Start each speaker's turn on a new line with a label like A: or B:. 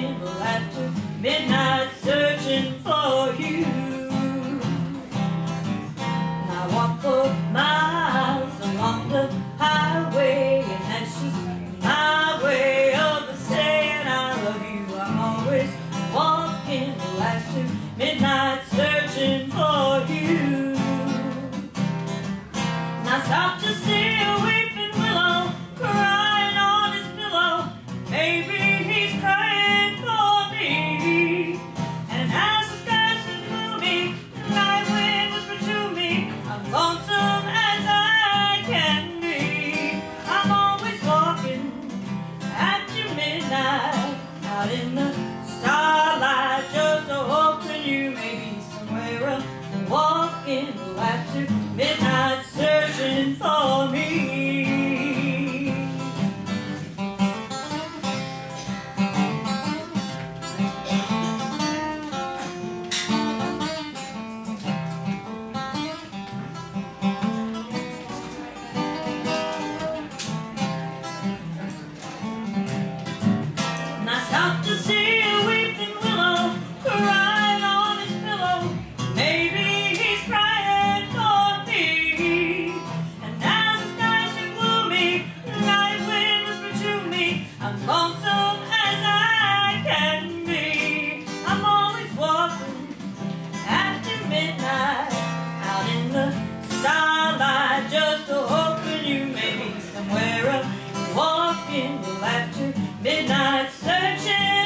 A: candle after midnight searching for you. And I walk for miles along the highway, and that's just my way of saying I love you. I'm always walking after midnight searching for you. And I stop to see you. out in the starlight Just hoping you may be somewhere else Walking after midnight singing laughter, midnight searching.